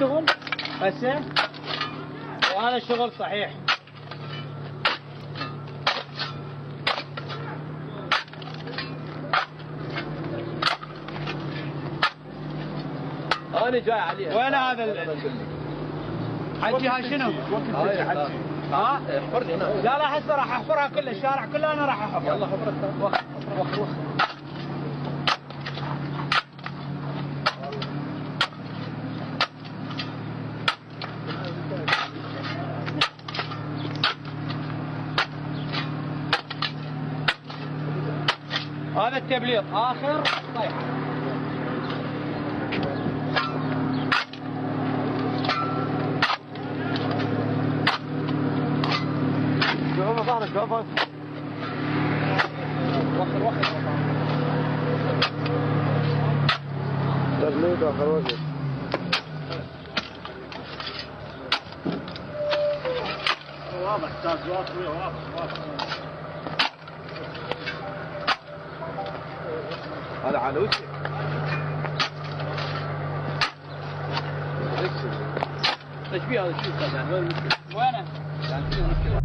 يشتغل هسه وهذا شغل صحيح. أنا جاي عليه. وين هذا حجي هاي شنو؟ ها؟ احفرني هنا لا لا هسه راح أحفرها كلها الشارع كله أنا راح أحفر. يلا حفرك وخ وخ وخ هذا التبليط آخر. صيحه شوف ظهرك شوف وخر وخر وقت واضح أستاذ واضح واضح واضح. هذا على وجهك إيش فيه هذا الشيء يعني وين المشكلة؟ يعني شنو المشكلة؟